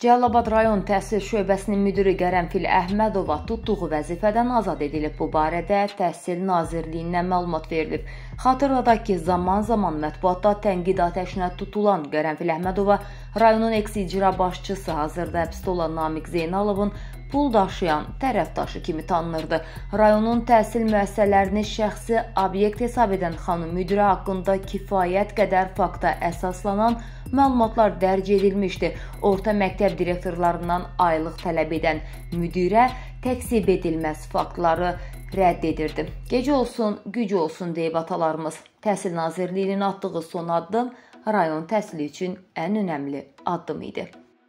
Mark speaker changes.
Speaker 1: Cəlilabad rayon təhsil şöbəsinin müdiri Qərənfil Əhmədova tutduğu vəzifədən azad edilib. Bu barədə Təhsil Nazirliyindən məlumat verilib. Xatırladaq ki, zaman-zaman mətbuatda tənqid atəşinə tutulan Qərənfil Əhmədova rayonun eks-icra başçısı hazırda həbsdə olan Namiq Zeynalovun pul daşıyan tərəfdaşı kimi tanınırdı. Rayonun təhsil müəssisələrini şəxsi obyekt hesab edən xanım müdiri haqqında kifayət qədər fakta əsaslanan məlumatlar dərc edilmişdi. Orta məktəb direktorlarından aylıq tələb edən müdirə təksib edilməz faktları rədd edirdi. Gecə olsun, güc olsun deyib atalarımız. Təhsil Nazirliyinin atdığı son addım rayon təhsili üçün ən önəmli addım idi.